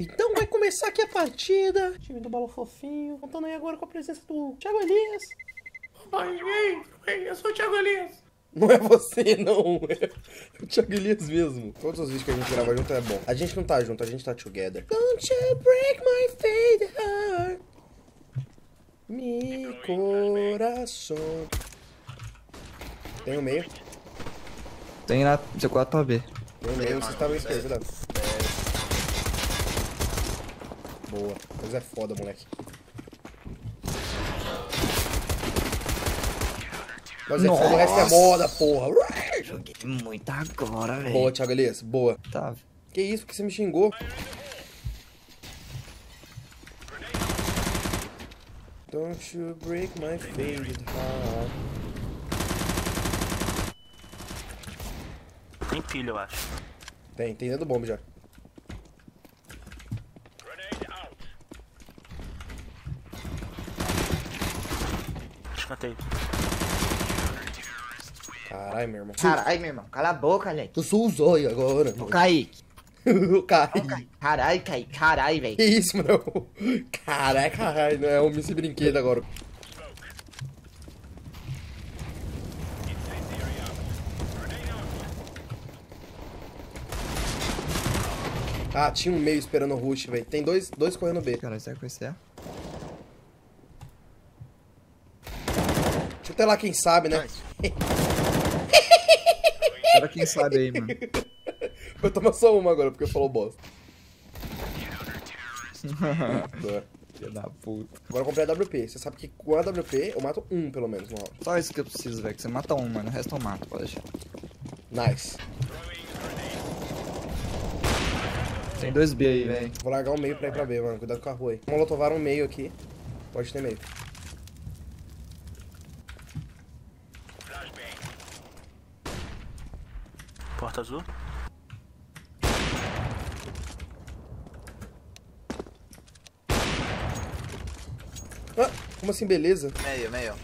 Então vai começar aqui a partida. Time do Balo Fofinho. Contando aí agora com a presença do Thiago Elias. Oi, ei, ei, eu sou o Thiago Elias. Não é você, não. É o Thiago Elias mesmo. Todos os vídeos que a gente grava junto é bom. A gente não tá junto, a gente tá together. Don't you break my faded heart. Mi coração. Tem o meio. Tem na C4 pra B. Tem o meio, você tá bem Boa. Coisa é foda, moleque. Mas é foda, o resto é moda, porra. Joguei muito agora, velho. Boa, Thiago Elias. Boa. Tá. Que isso? Por que você me xingou? Don't you break my faded heart. Tem pilha, eu acho. Tem, tem dentro do bomba já. Escanteio. Caralho, meu irmão. Caralho, meu irmão, cala a boca, Alex. Eu sou o zóio agora. Ô, Kaique. o Kaique. Caralho, Kaique. Caralho, velho. Que isso, mano? Caralho, caralho. Não é um esse brinquedo agora. Ah, tinha um meio esperando o rush, velho. Tem dois, dois correndo B. Cara, será que vai ser? Chuta lá quem sabe, né? Agora quem sabe aí, mano. Vou tomar só uma agora, porque falou bosta. Boa. Filha da puta. Agora eu comprei a WP. Você sabe que com a WP eu mato um, pelo menos, no round. Só isso que eu preciso, velho. Que você mata um, mano. O resto eu mato, pode deixar. Nice. Tem dois B aí, velho. Vou largar um meio pra ir pra B, mano. Cuidado com a rua aí. Molotovaram um meio aqui. Pode ter meio. Porta azul. Ah, como assim, beleza? Meio, meio.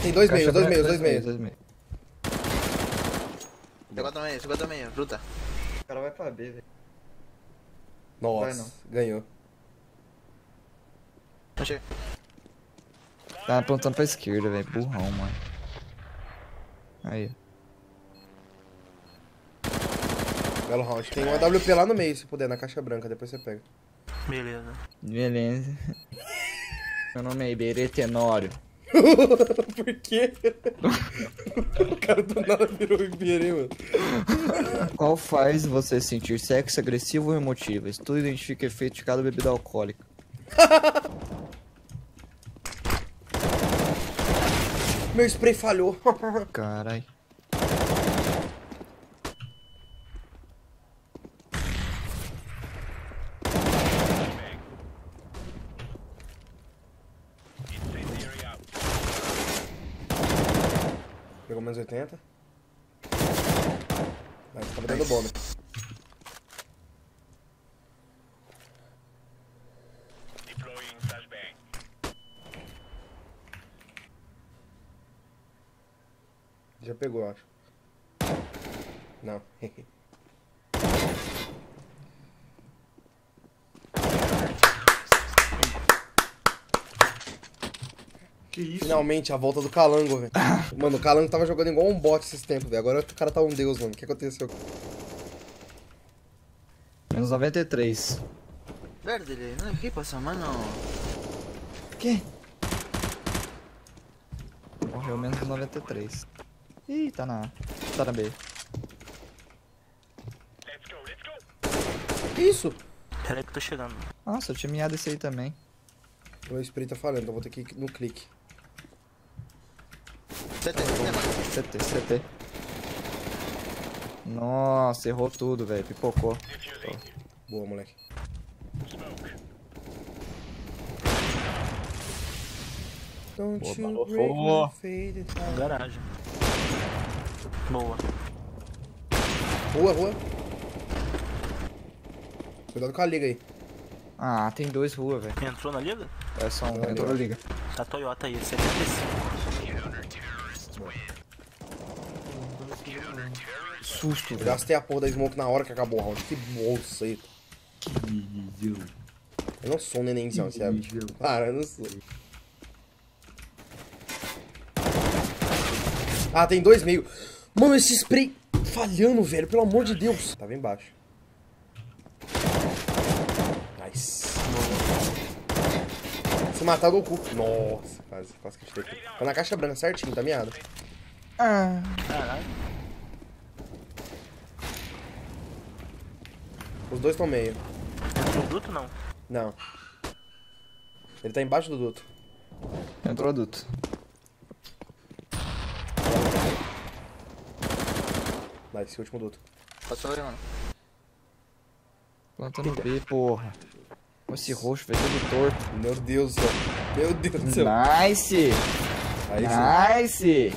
Tem dois meios, dois meios, dois meios. Dois meios. Chegou também, chegou também, fruta. O cara vai pra B, velho. Nossa, ganhou. Achei. Tá apontando pra esquerda, velho. Burrão, mano. Aí. Belo round. Tem uma WP lá no meio, se puder, na caixa branca. Depois você pega. Beleza. Beleza. Meu nome é Iberê Tenório. Por quê? o cara do nada virou Ibirê, mano. Qual faz você sentir sexo agressivo ou emotivo? Estudo identifica efeito de cada bebida alcoólica. Meu spray falhou. Carai. Pegou menos 80. Vai, tava dentro do bomba. Já pegou, acho. Não. Que isso? Finalmente, a volta do Calango, velho. Mano, o Calango tava jogando igual um bot esses tempos, velho. Agora o cara tá um deus, mano. O que aconteceu? Menos 93. Perdele, no ¿qué pasa, mano? Que? Morreu menos 93. Ih, tá na. Tá na B. Que isso? Peraí que eu tô chegando. Nossa, eu tinha miado esse aí também. O spray tá falhando, então vou ter que ir no clique. CT, CT, CT, CT. Nossa, errou tudo, velho. Pipocou. Boa, moleque. Don't Boa, you break boa. faded. Garagem. Boa. Rua, rua. Cuidado com a liga aí. Ah, tem dois rua, velho. Entrou na liga? É só um, entrou liga. Tá Toyota aí, 75. Susto, Eu velho. gastei a porra da smoke na hora que acabou o round. Que bolseta. Eu não sou um nenenzão, é. Para, eu não sou. Ah, tem dois meio. Mano, esse spray falhando, velho. Pelo amor de Deus. Tava embaixo. Nice. Se matar, eu dou o cu. Nossa, quase, quase que a gente Tá na caixa branca certinho, tá miado. Ah, Caralho. Os dois estão meio. Entrou o duto não? Não. Ele tá embaixo do duto. entrou adulto. Nice, último duto. Passou aí, mano. Plantando B, porra. Esse roxo, velho, todo torto. Meu Deus do céu. Meu Deus do céu. Nice! Aí sim.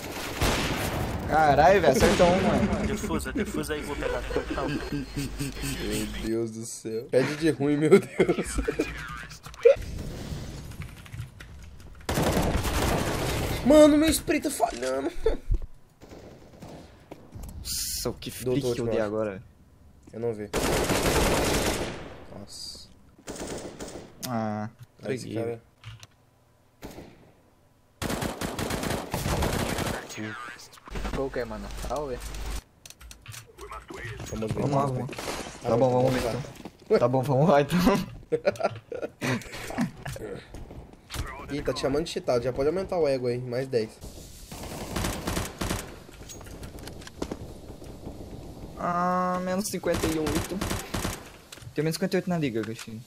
Caralho, velho, acertou um, mano. Defusa, defusa aí, vou pegar. Não, Meu Deus do céu. Pede de ruim, meu Deus. Mano, meu spray tá falhando. Nossa, o que Doutor, flick que eu dei acho. agora. Eu não vi. Nossa. Ah, entreguei. cara... Qual que é, mano? Salve. Vamos ver. Vamos lá, vamos vamos. ver. Tá bom, vamos ver então. Tá bom, vamos lá então. Ih, tá te chamando de cheatado. Já pode aumentar o ego aí. Mais 10. Ah, menos 58. Tem menos 58 na liga, Gachinho.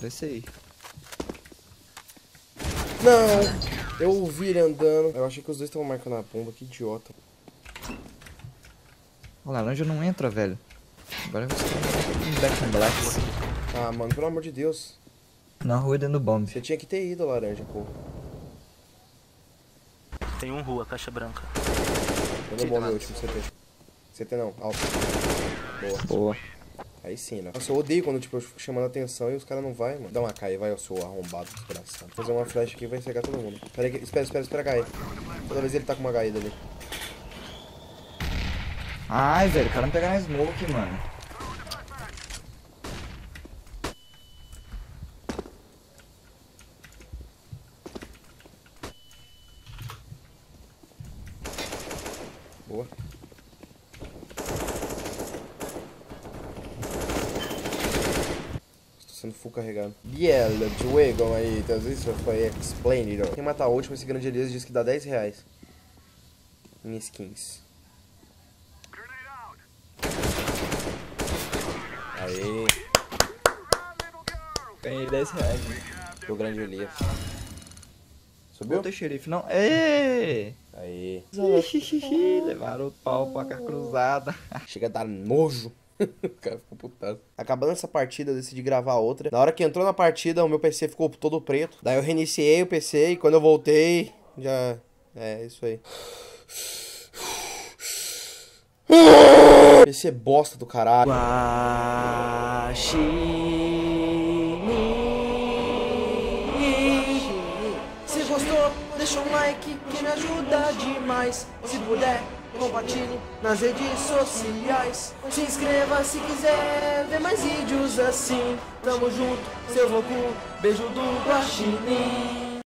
Era esse aí. Não! Eu ouvi ele andando. Eu achei que os dois estavam marcando a bomba. Que idiota. O laranja não entra, velho. Agora você tem um Black and Black. Ah, mano, pelo amor de Deus. Na rua dentro do bomb. Você tinha que ter ido, laranja, pô. Tem um rua, caixa branca. Eu não bom meu último CT. CT não, alto. Boa. Boa. Aí sim, né? Nossa, eu odeio quando, tipo, eu fico chamando atenção e os caras não vai, mano. Dá uma cair, vai, eu sou arrombado, desgraçado. Fazer uma flash aqui vai cegar todo mundo. Pera aí, espera, espera, espera cair. Toda vez ele tá com uma caída ali. Ai, velho, o cara não pega na smoke, mano. Boa. Estou sendo full carregado. Yeah, luego aí, às vezes foi explained. Quem matar o último, esse grande Elias diz que dá 10 reais. Em skins. Aê, Ganhei 10 reais. o grande Elias. Subiu? Botei xerife, não. Ê! Aê. Levaram o pau pra cá cruzada. Chega a dar nojo. o cara ficou putado. Acabando essa partida, eu decidi gravar outra. Na hora que entrou na partida, o meu PC ficou todo preto. Daí eu reiniciei o PC e quando eu voltei, já. É, isso aí. PC bosta do caralho. Se gostou, deixa um like que me ajuda demais. Se puder, compartilhe nas redes sociais. Se inscreva se quiser ver mais vídeos assim. Tamo junto, seu Goku. Beijo do Guaxinim.